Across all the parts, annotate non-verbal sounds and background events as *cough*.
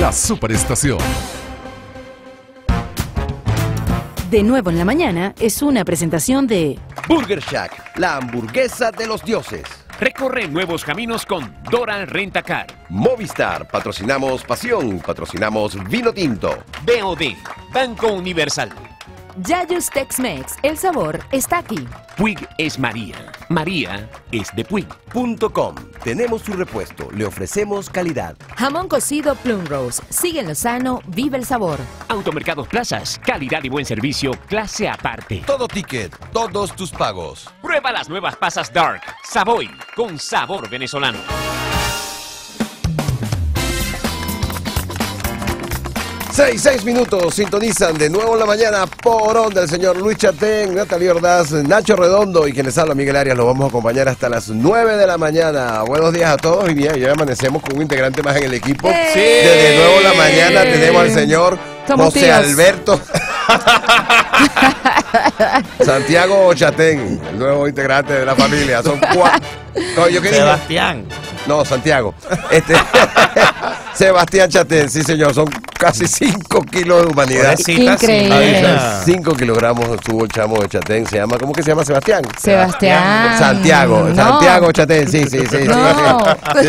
la superestación. De nuevo en la mañana es una presentación de Burger Shack, la hamburguesa de los dioses. Recorre nuevos caminos con Dora Rentacar. Movistar, patrocinamos pasión, patrocinamos vino tinto. BOD, Banco Universal. Yayos Tex-Mex. El sabor está aquí. Puig es María. María es de Puig. Punto com. Tenemos su repuesto, le ofrecemos calidad. Jamón cocido Plum Rose. Sigue en lo sano, vive el sabor. Automercados Plazas, calidad y buen servicio, clase aparte. Todo ticket, todos tus pagos. Prueba las nuevas pasas Dark, Savoy, con sabor venezolano. Seis, seis minutos, sintonizan de nuevo en la mañana por onda el señor Luis Chatén, Natalia Ordaz, Nacho Redondo y quienes habla Miguel Arias. Los vamos a acompañar hasta las 9 de la mañana. Buenos días a todos y bien, ya amanecemos con un integrante más en el equipo. Sí. De nuevo en la mañana tenemos al señor Somos José tíos. Alberto *laughs* Santiago Chatén, el nuevo integrante de la familia. Son cuatro. No, yo dije? Sebastián. No, Santiago. Este, *laughs* Sebastián Chatén, sí señor, son casi 5 kilos de humanidad. Increíble. Silvia. 5 kilogramos tuvo el chamo de Chatén, se llama, ¿cómo que se llama Sebastián? Sebastián. Santiago, No. Santiago Chatén, sí, sí, sí. sí, No. sí.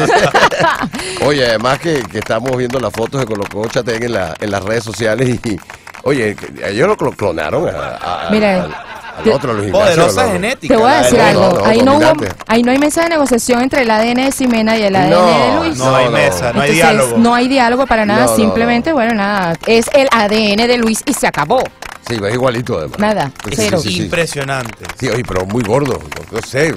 *laughs* Oye, además que, que estamos viendo las fotos que colocó Chatén en, la, en las redes sociales y, oye, que ellos lo clo- clonaron a, a- Mira, al, al otro, Luis Ignacio. Poderosa lo- genética. Te voy a decir de- no, algo. no, ahí, no hubo, ahí no hay mesa de negociación entre el ADN de Ximena y el ADN No, de Luis. No hay no. mesa, no hay Entonces, diálogo. no hay diálogo para nada, No, no, simplemente, bueno, nada, es el ADN de Luis y se acabó. Sí, es igualito además. Nada, cero. sí, sí, sí. Impresionante. Sí, oye, pero muy gordo. No, sé,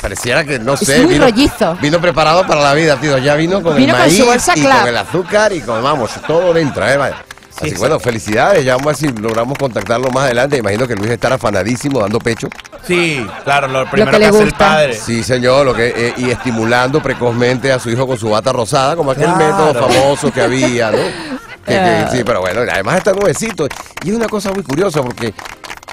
pareciera que no Es sé. muy vino, rollizo. Vino preparado para la vida, tío. Ya vino con Vino el con maíz su bolsa y clap. con el azúcar y con, vamos, todo dentro, ¿eh? Vaya. Así Sí, bueno, felicidades. Ya vamos a ver si logramos contactarlo más adelante. Imagino que Luis estará afanadísimo dando pecho. Sí, claro, lo primero que que, le hace el gusta. padre. Sí, señor, lo que eh, y estimulando precozmente a su hijo con su bata rosada, como aquel Claro. método famoso que había, ¿no? *laughs* Que- que- Ah. sí, pero bueno, además está nuevecito. Y es una cosa muy curiosa porque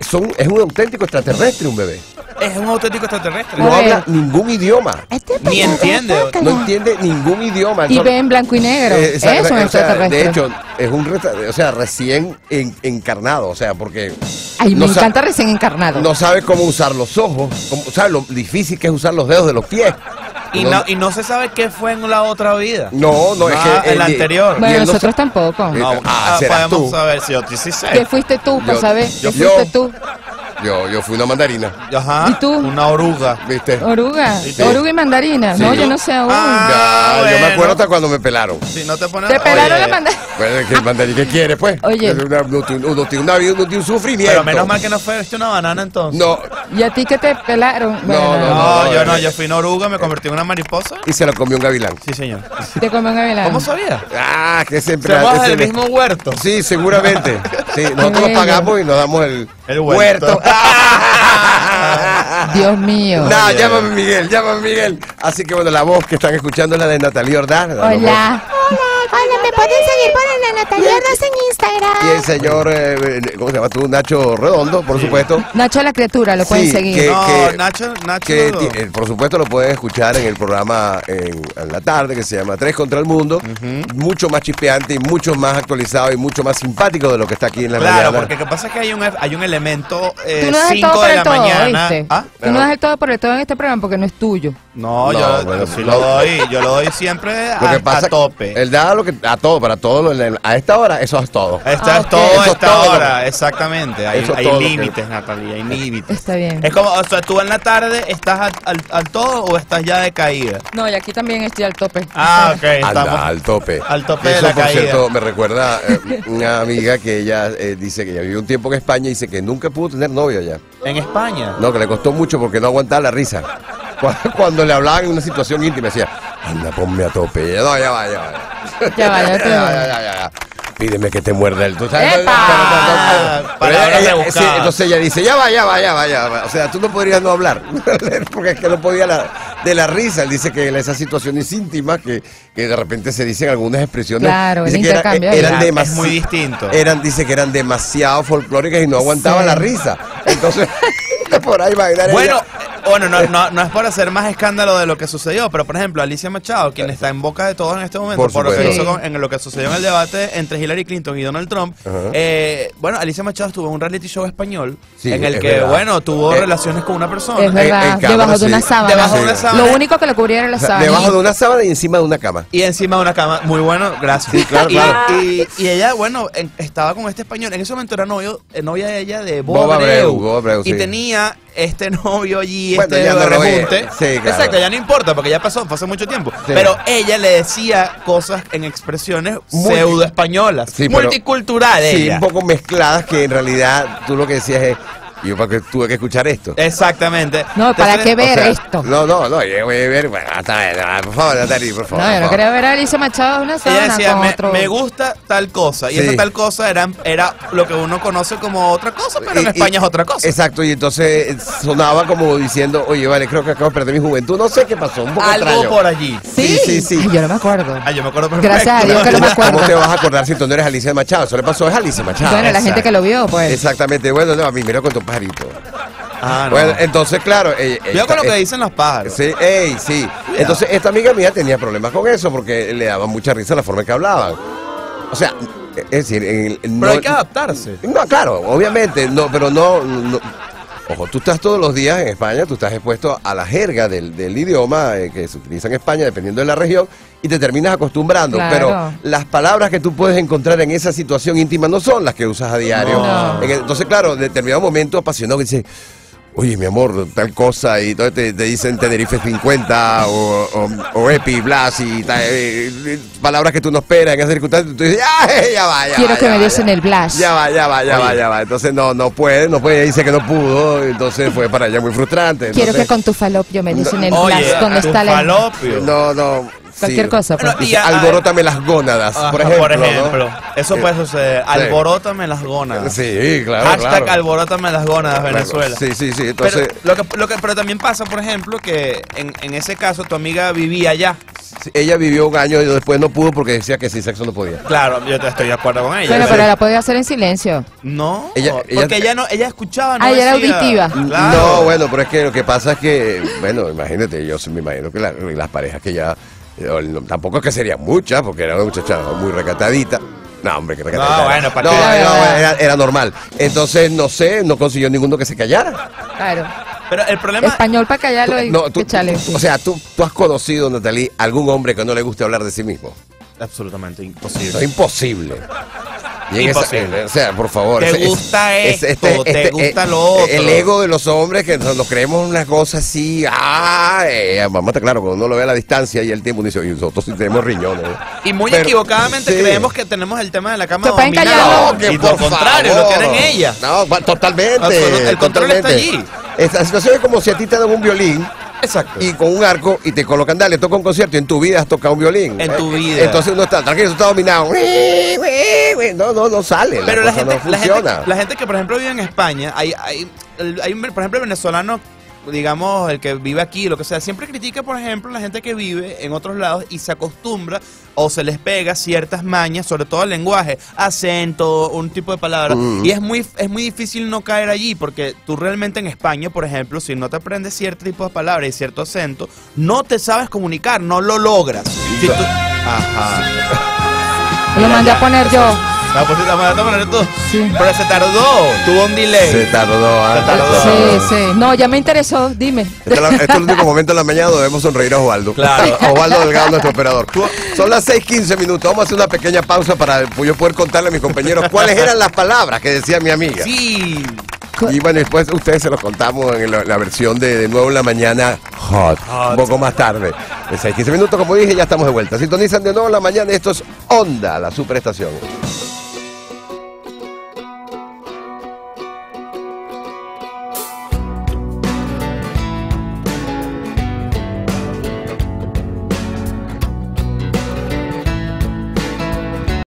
son, es un auténtico extraterrestre un bebé. *laughs* Es un auténtico extraterrestre. No habla ningún idioma. Ni entiende. No entiende ningún idioma. Y ve en blanco y negro. Eh, es un o sea, extraterrestre. de hecho, es un o sea, recién en- encarnado, o sea, porque Ay, me no sa- encanta recién encarnado. no sabe cómo usar los ojos, cómo, sabe lo difícil que es usar los dedos de los pies. Y no, y no se sabe qué fue en la otra vida. No, no, es Ah, que el eh, anterior. y bueno, no nosotros tampoco. Eh, No, ah, ah, podemos tú. saber si yo sí sé. ¿Qué fuiste tú, para Yo- saber? yo- ¿Qué fuiste yo- tú? Yo, yo fui una mandarina, Ajá. ¿Y tú? Una oruga. ¿viste? Oruga. Sí. Oruga y mandarina. Sí. No, yo no sé aún. Ah, Ya, Yo me acuerdo hasta cuando me pelaron. Si no te pones. Te pelaron Oye, la *laughs* mandarina. Bueno, que el mandarín, ¿qué quiere, pues? Oye. Una- Uno tiene un sufrimiento. Pero menos mal que no fue una banana entonces. No, ¿Y a ti qué te pelaron? Bueno, no, No, no, yo no, yo fui una oruga, me convertí en una mariposa. y se lo comió un gavilán. Sí, señor. Te comió un gavilán. ¿Cómo sabía? Ah, que siempre... Somos del mismo huerto. Sí, seguramente. Sí, nosotros lo pagamos y nos damos el, El huerto. *laughs* Dios mío. No, llámame Miguel, llámame Miguel. Así que bueno, la voz que están escuchando es la de Natalia Ordaz. Hola. Me pueden seguir por Ana Natalia Ordaz en Y Instagram. el señor, eh, ¿cómo se llama tú? Nacho Redondo, por supuesto. Nacho la criatura, lo pueden Sí, seguir. que- No, Nacho, Nacho. Que eh, por supuesto lo pueden escuchar en el programa en, en la tarde que se llama Tres contra el Mundo. Mucho más chispeante y mucho más actualizado y mucho más simpático de lo que está aquí en la Claro, mañana. porque lo que pasa es que hay un, hay un elemento eh, Tú no das el 5 todo por de el la todo, mañana. ¿Ah? Tú no das el todo por el todo en este programa porque no es tuyo. No, No, yo, bueno, yo sí no. lo doy, yo lo doy siempre Lo a, que pasa a tope. Él da lo que, a todo, para todo. lo- a esta hora, eso es todo. Esta Ah, es ok. todo Eso a es esta todo. hora, exactamente. Hay, Eso es hay todo lo que- límites, Natalia, hay límites. Está bien. Es como, o sea, tú en la tarde estás al, al- al todo o estás ya de caída. No, y aquí también estoy al tope. Ah, ok, Anda, estamos. al tope. al tope de Eso, la por caída. cierto, me recuerda eh, una amiga que ella eh, dice que ella vivió un tiempo en España y dice que nunca pudo tener novio allá. En España. No, que le costó mucho porque no aguantaba la risa. Cu- Cuando le hablaban en una situación íntima, decía, anda, ponme a tope. Ella, no, ya va, ya va. Ya va, ya ya, *laughs* ya, ya, ya. Pídeme que te muerda el... ella- entonces ella dice, ya va, ya va, ya va, ya va. O sea, tú no podrías no hablar. *laughs* porque es que no podía la- de la risa. Él dice que en esas situaciones íntimas que, que de repente se dicen algunas expresiones. Claro, el dice que era- intercambio eran muy distinto. Eran, dice que eran demasiado folclóricas y no aguantaba Sí. la risa. Entonces, *laughs* por ahí va a Bueno, bueno, no, no, no es por hacer más escándalo de lo que sucedió, pero por ejemplo, Alicia Machado, quien está en boca de todos en este momento, Por por, lo, que hizo con- en lo que sucedió en el debate entre Hillary Clinton y Donald Trump, eh, bueno, Alicia Machado estuvo en un reality show español Sí, en el es que, verdad. bueno, tuvo Eh, relaciones con una persona. Es verdad, en debajo de una sábana. Debajo de una sábana. Lo único que le cubriera era la sábana. debajo de una sábana y encima de una cama. Y encima de una cama, muy bueno, gracias. Sí, claro, y, claro. Y, y ella, bueno, en- estaba con este español. En ese momento era novio, eh, novia de ella de Bob, Bob Abreu. Abreu, Bob Abreu, y tenía este *laughs* novio allí, Bueno, este ya no repunte. Sí, claro. Exacto, ya no importa porque ya pasó, fue hace mucho tiempo. Sí. Pero ella le decía cosas en expresiones pseudo españolas, Sí, pero- multicultural Sí, un poco mezcladas que en realidad tú lo que decías es, yo para que tuve que escuchar esto. Exactamente. No, ¿para qué ver O sea, esto? No, no, no, yo voy a ver, bueno, hasta por favor, Natalie, por favor. No, yo no quería ver a Alicia Machado una Ella sábana decía, con me, otro. me gusta tal cosa. Y Sí. esa tal cosa era, era lo que uno conoce como otra cosa, pero en y- España es otra cosa. Exacto, y entonces sonaba como diciendo, oye, vale, creo que acabo de perder mi juventud. No sé qué pasó, un poco Algo extraño. por allí. Sí, Sí, sí, sí. Ay, yo no me acuerdo. Ah, yo me acuerdo perfecto. Gracias a Dios que no me acuerdo. ¿Cómo te vas a acordar si tú no eres Alicia Machado? Eso le pasó es Alicia Machado. bueno, la gente que lo vio, pues. Exactamente, bueno, no, a mí mira con tu pajarito. Ah, no. Bueno, entonces, claro. Cuidado con lo que dicen los pájaros. Sí, ey, sí. Entonces, esta amiga mía tenía problemas con eso porque le daba mucha risa la forma en que hablaban. O sea, es decir, en- Pero no, hay que adaptarse. no, claro, obviamente, no, pero no, no- Ojo, tú estás todos los días en España, tú estás expuesto a la jerga del, del idioma eh, que se utiliza en España, dependiendo de la región, y te terminas acostumbrando. Claro. Pero las palabras que tú puedes encontrar en esa situación íntima no son las que usas a diario. No. Entonces, claro, en determinado momento apasionado que dice, oye, mi amor, tal cosa, y entonces te, te dicen Tenerife 50 o, o, o Epi, Blas, y tal, eh, eh, palabras que tú no esperas en esas circunstancias, tú dices, ya, ya va, ya Quiero va, que ya me ya". el blast. Ya va, ya va, ya va, ya va. Entonces no, no puede, no puede, dice que no pudo, entonces fue para ella muy frustrante. Quiero que con tu falopio me desen el Oye, blast. ¿Dónde tu está la.? falopio. No, no. Cualquier sí. cosa, pues. Bueno, Dice, alborótame las gónadas, Ajá, por ejemplo. Eso puede suceder. Sí. Alborótame las gónadas. Sí, claro, Hashtag claro. alborótame las gónadas, Venezuela. Sí, sí, sí. Entonces, pero, lo que, lo que, pero también pasa, por ejemplo, que en, en ese caso tu amiga vivía allá. sí, ella vivió un año y después no pudo porque decía que sin sexo no podía. Claro, yo te estoy de acuerdo con ella. Bueno, pero la podía hacer en silencio. No, Ella- ella- porque ella no, ella escuchaba, no Ah, ella era auditiva. Claro. No, bueno, pero es que lo que pasa es que, bueno, imagínate, yo me imagino que la- las parejas que ya, tampoco es que serían muchas, porque era una muchacha muy recatadita. No, hombre, que recatadita. No, era. bueno, para no, no, era, era normal. Entonces, no sé, no consiguió ninguno que se callara. Claro. Pero el problema Español para callarlo y No, tú- échale. o sea, tú, tú has conocido, Natalie, algún hombre que no le guste hablar de sí mismo. absolutamente imposible. es imposible. Y en esa- Imposible. o sea, por favor. Te ese- gusta ese- esto, te gusta lo otro. El ego de los hombres que nos, nos creemos una cosa así. Ah, eh, vamos a estar claro, cuando uno lo ve a la distancia y el tiempo, uno dice, oye, nosotros sí tenemos riñones. Y muy Pero- equivocadamente sí. creemos que tenemos el tema de la cama dominado. callar, que y por contrario, lo tienen ellas. No, totalmente. Absoluto, el control está totalmente. allí. Esta situación es como si a ti te dan un violín Exacto. y con un arco y te colocan, dale, toca un concierto y en tu vida has tocado un violín. En tu Eh, vida. Entonces uno está, tranquilo, está dominado. No, no, no sale. Pero la, gente, no la, funciona. gente, la gente que, por ejemplo, vive en España, hay, hay, hay un, por ejemplo, el venezolano, digamos, el que vive aquí, lo que sea, siempre critica, por ejemplo, la gente que vive en otros lados y se acostumbra o se les pega ciertas mañas, sobre todo el lenguaje, acento, un tipo de palabra. Mm. Y es muy, es muy difícil no caer allí, porque tú realmente en España, por ejemplo, si no te aprendes cierto tipo de palabras y cierto acento, no te sabes comunicar, no lo logras. Si tú- Ajá. Lo mandé a poner yo. La pusiste, tú. Sí. Pero se tardó, tuvo un delay. Se tardó, ¿ah? Se tardó. Sí, sí. No, ya me interesó, dime. Este es, la- este es el único momento en la mañana donde debemos sonreír a Osvaldo. Claro. *laughs* Osvaldo Delgado, nuestro operador. Son las 6:15 minutos. Vamos a hacer una pequeña pausa para yo poder contarle a mis compañeros cuáles eran las palabras que decía mi amiga. Sí. Y bueno, después ustedes se los contamos en la, la versión de De nuevo en la mañana hot, Hot. un poco más tarde. En 6, 15 minutos, como dije, ya estamos de vuelta. Sintonizan de nuevo en la mañana. Esto es Onda, la superestación.